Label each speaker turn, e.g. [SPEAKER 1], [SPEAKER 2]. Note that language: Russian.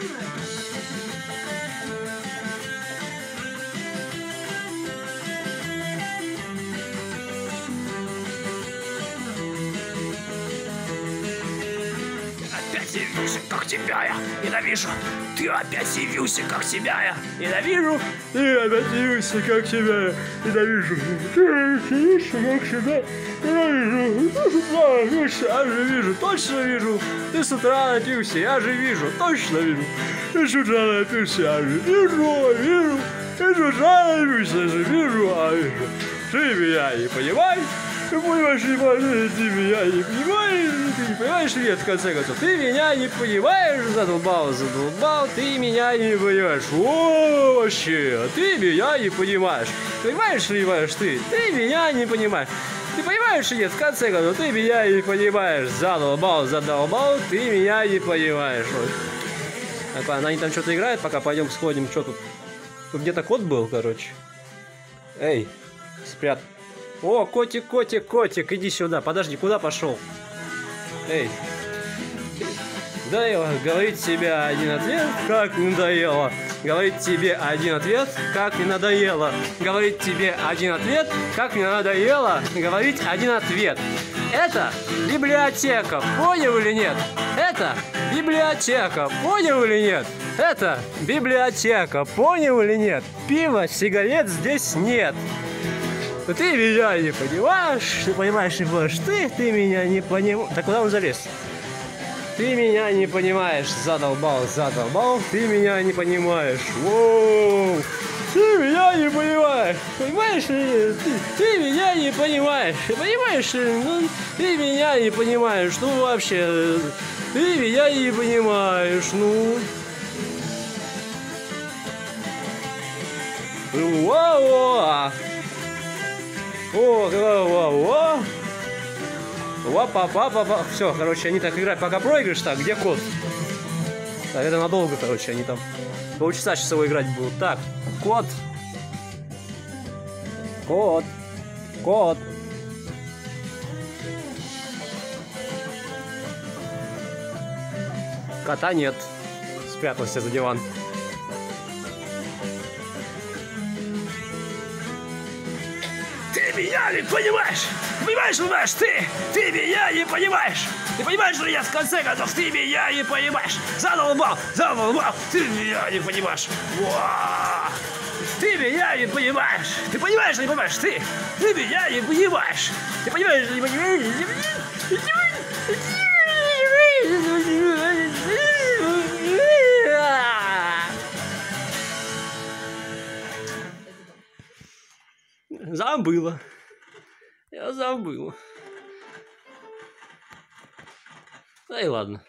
[SPEAKER 1] Опять явился, как тебя я ненавижу. Ты опять явился, как тебя я ненавижу. Ты опять явился, как тебя я ненавижу. Ты явился, как тебя ненавижу. Утра напился, я же вижу, точно вижу. Ты с утра напился, я же вижу, точно вижу. Ты с утра напился, я же вижу, вижу. Ты с утра напился, я же вижу, а вижу. Ты меня не понимаешь? Ты понимаешь, не понимаешь, ты меня не понимаешь, ты не понимаешь, нет, в конце концов, ты меня не понимаешь, задолбал, задолбал, ты меня не понимаешь, вообще, ты меня не понимаешь, понимаешь, понимаешь ты, ты меня не понимаешь, ты понимаешь, нет, в конце концов, ты меня не понимаешь, задолбал, задолбал, ты меня не понимаешь, вот. Так, ладно, они там что-то играют, пока пойдем сходим, что тут, тут где-то кот был, короче, эй, спрят. О, котик, котик, котик, иди сюда. Подожди, куда пошел? Эй. Надоело говорить тебе один ответ, как надоело. Говорить тебе один ответ, как не надоело. Говорить тебе один ответ, как не надоело. Говорить один ответ. Это библиотека, понял или нет? Это библиотека, понял или нет? Это библиотека, понял или нет? Пива, сигарет здесь нет. Но ты меня не понимаешь, ты понимаешь, не понимаешь, ты, ты меня не понимаешь. Так куда он залез? Ты меня не понимаешь, задолбал, задолбал, ты меня не понимаешь. Воу! Ты меня не понимаешь, понимаешь ли? Ты, ты меня не понимаешь, понимаешь ли? Ну, ты меня не понимаешь, ну вообще, ты меня не понимаешь, ну. Воу! О, о, о, о. Опа, па, па, па. Все, короче, они так играют. Пока проигрыш, так, где кот? Так, это надолго, короче, они там полчаса сейчас его играть будут. Так, кот. Кот. Кот. Кота нет. Спрятался за диван. Ты меня не понимаешь! Понимаешь, понимаешь, ты! Ты меня не понимаешь! Ты понимаешь, что я в конце концов, ты меня не понимаешь! Задолбал! Задолбал! Ты меня не понимаешь! Уа! Ты меня не понимаешь! Ты понимаешь, не понимаешь? Ты! Ты меня не понимаешь! Ты понимаешь, не понимаешь? Забыла. Я забыл. Да и ладно.